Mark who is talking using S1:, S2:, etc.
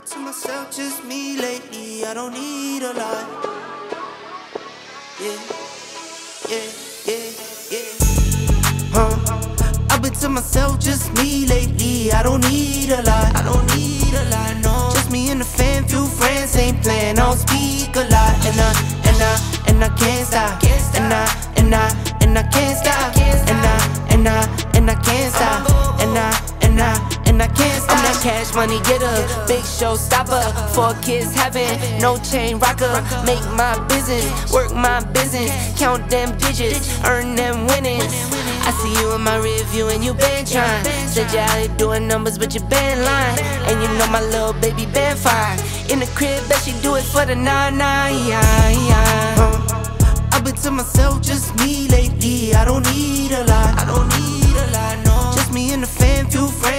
S1: But to myself, just me lately. I don't need a lot. Yeah, yeah, yeah, yeah. Huh? I've been to myself, just me lately. I don't need a lot. I don't need a lot, no. Just me and the fam, few friends ain't playing. I don't speak a lot, and I, and I, and I can't stop. And I, and I, and I can't stop. And I, and I, cash money getter, big show stopper. Four kids having no chain rocker. Make my business, work my business, count them digits, earn them winnings. I see you in my review and you been trying. Said you out here doing numbers, but you been lying. And you know my little baby been fine. In the crib, bet she do it for the nine nine. Yeah, yeah. Uh, I've been to myself, just me lately. I don't need a lot. I don't need a lot, no. Just me and the fam, few friends